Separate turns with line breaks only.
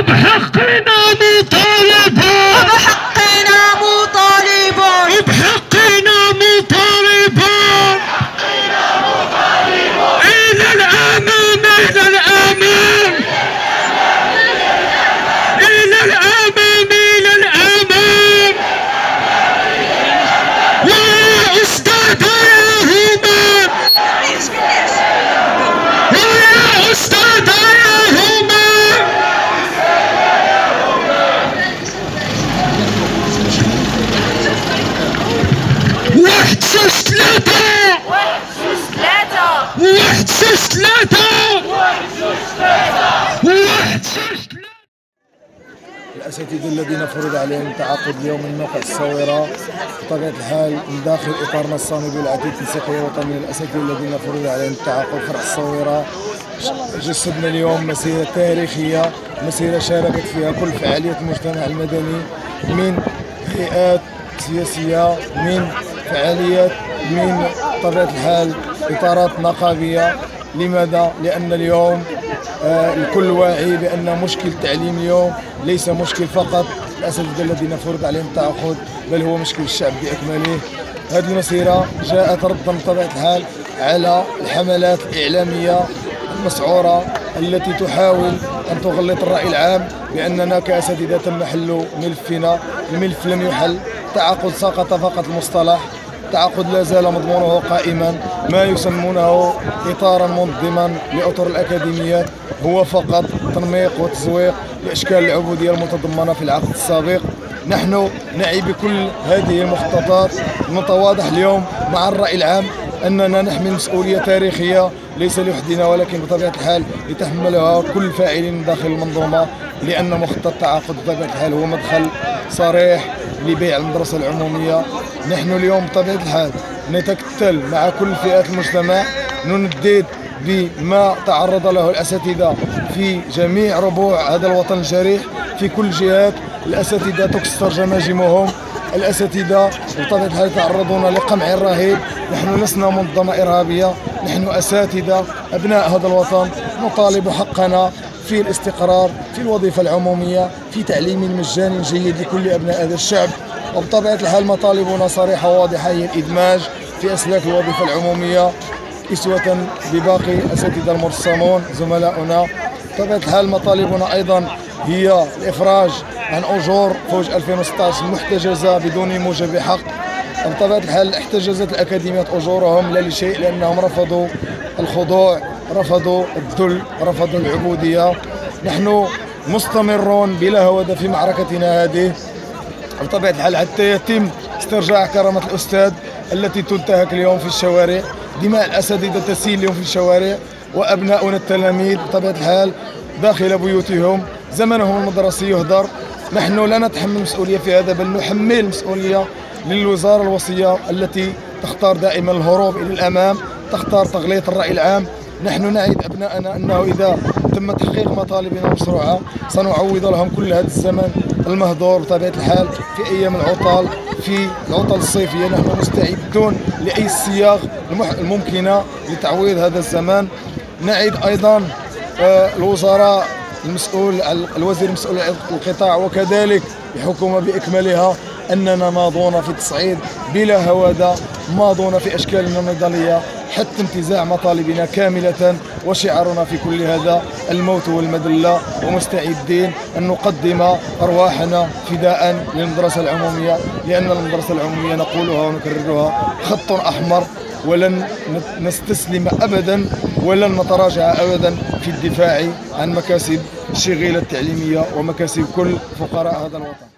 بحق نادي طالب
الاساتذه الذين فرض عليهم التعاقد اليوم من موقع الصويرة بطبيعة الحال من داخل اطارنا الصامد والعديد التنسيقيه الوطنيه الاساتذه الذين فرض عليهم التعاقد فرع الصويرة جسدنا اليوم مسيرة تاريخية مسيرة شاركت فيها كل فعاليات المجتمع المدني من هيئات سياسية من فعاليات من طبيعة الحال إطارات نقابية لماذا؟ لأن اليوم الكل واعي بأن مشكل التعليم اليوم ليس مشكل فقط الاساتذه الذين فرض عليهم التعاقد بل هو مشكل الشعب بأكمله. هذه المسيرة جاءت ردا بطبيعة الحال على الحملات الإعلامية المسعورة التي تحاول أن تغلط الرأي العام بأننا كأساتذة تم حل ملفنا. الملف لم يحل. تعاقد سقط فقط المصطلح. التعاقد لا زال مضمونه قائما ما يسمونه اطارا منظما لأطر الاكاديميات هو فقط تنميق وتزويق لأشكال العبودية المتضمنة في العقد السابق. نحن نعي بكل هذه المخططات. نتواضح اليوم مع الرأي العام أننا نحمل مسؤولية تاريخية ليس لوحدنا ولكن بطبيعة الحال يتحملها كل فاعل داخل المنظومة لأن مخطط التعاقد بطبيعة الحال هو مدخل صريح لبيع المدرسة العمومية. نحن اليوم بطبيعة الحال نتكتل مع كل فئات المجتمع نندد بما تعرض له الأساتذة في جميع ربوع هذا الوطن الجريح. في كل الجهات الأساتذة تكسر جماجمهم الأساتذة بطبيعة الحال يتعرضون لقمع رهيب. نحن لسنا منظمة إرهابية نحن أساتذة أبناء هذا الوطن نطالب حقنا في الاستقرار في الوظيفة العمومية في تعليم مجاني جيد لكل أبناء هذا الشعب. وبطبيعة الحال مطالبنا صريحة وواضحه هي الإدماج في أسلاك الوظيفة العمومية إسوة بباقي الاساتذه المرسمون زملاؤنا بطبيعة الحال مطالبنا أيضا هي الإفراج عن أجور فوج 2016 المحتجزه بدون موجب حق. بطبيعه الحال احتجزت الأكاديميات أجورهم لا لشيء لأنهم رفضوا الخضوع رفضوا الذل رفضوا العبودية. نحن مستمرون بلا هوده في معركتنا هذه. بطبيعة الحال حتى يتم استرجاع كرامة الأستاذ التي تنتهك اليوم في الشوارع. دماء الأساتذة تسيل اليوم في الشوارع. وأبناؤنا التلاميذ بطبيعة الحال داخل بيوتهم. زمنهم المدرسي يهدر. نحن لا نتحمل المسؤولية في هذا بل نحمل المسؤولية للوزارة الوصية التي تختار دائما الهروب إلى الأمام تختار تغليط الرأي العام. نحن نعد ابنائنا أنه إذا تم تحقيق مطالبنا المشروعه سنعوض لهم كل هذا الزمن المهدور بطبيعه الحال في أيام العطل في العطل الصيفية. نحن مستعدون لأي الصياغ الممكنة لتعويض هذا الزمان. نعد أيضا آه، الوزراء المسؤول الوزير المسؤول عن القطاع وكذلك الحكومة باكملها أننا ماضون في التصعيد بلا هوادة ماضون في اشكالنا النضالية. حتى انتزاع مطالبنا كاملة وشعارنا في كل هذا الموت والمذلة ومستعدين أن نقدم أرواحنا فداء للمدرسة العمومية لأن المدرسة العمومية نقولها ونكررها خط أحمر ولن نستسلم ابدا ولن نتراجع ابدا في الدفاع عن مكاسب الشغيله التعليمية ومكاسب كل فقراء هذا الوطن.